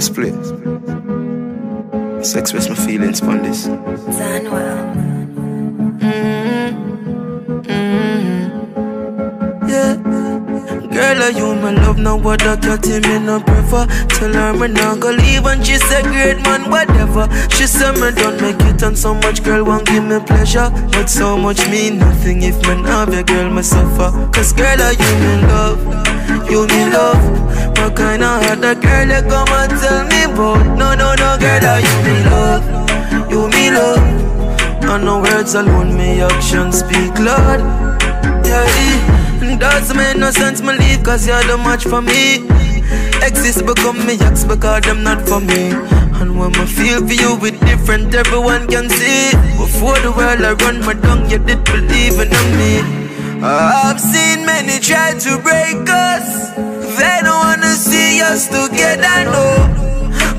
Let's play. Let's express my feelings on this. Zanwell. Yeah. Girl, are you my love? What I got him in a prefer. Tell her me not go leave and she said great man, whatever. She said me don't make it and so much girl won't give me pleasure. But so much mean nothing if man have your girl me suffer. Cause girl, are you me love? You me love. What kind of heart that girl you come and tell me about? No, no, no, girl, are you me love? You me love. And no words alone, me actions speak loud. Yeah, it doesn't make no sense me leave cause you're the match for me. Exes become me ex because them not for me. And when I feel for you with different everyone can see. Before the world I run my tongue you did believe in me. I've seen many try to break us. They don't wanna see us together no.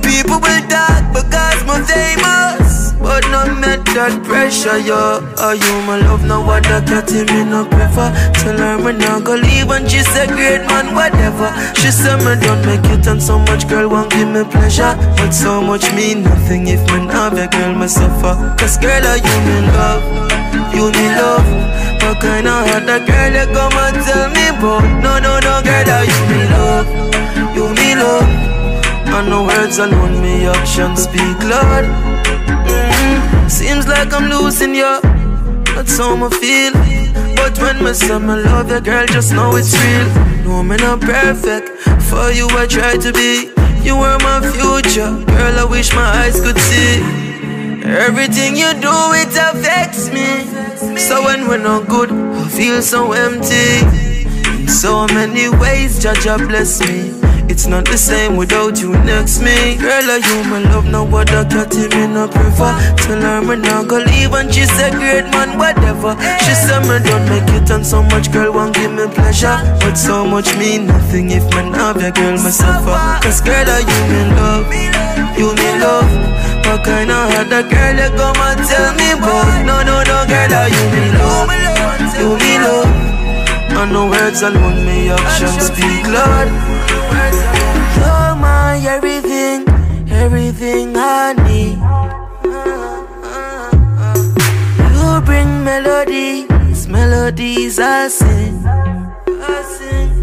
People will talk because I'm famous. But not met that pressure, yo Are you my love, no got him in a prefer. Tell her me not go leave and she said great man, whatever. She said me don't make it and so much girl won't give me pleasure. But so much mean nothing if me not have a girl me suffer. Cause girl are you me love, you me love? What kind of that girl you come and tell me about? No, no, no girl are you love, you me love? And no words alone, me actions speak loud. Mm, Seems like I'm losing you. That's how I feel. But when me say me love you, girl, just know it's real. No, me not perfect. For you, I try to be. You were my future, girl. I wish my eyes could see. Everything you do, it affects me. So when we're not good, I feel so empty. In so many ways, Jah Jah bless me. It's not the same without you next me. Girl, are you my love? What I got him in a prefer. Tell her me not go leave and she said great man, whatever. She said me don't make it and so much girl won't give me pleasure. But so much mean nothing if man have your girl me suffer. Uh. Cause girl, are you me love? You me love. What kind of that girl you come and tell me about? No, no, no, girl, are you me love? You me love. And no words alone, me actions speak loud. Melodies, melodies I sing. I sing.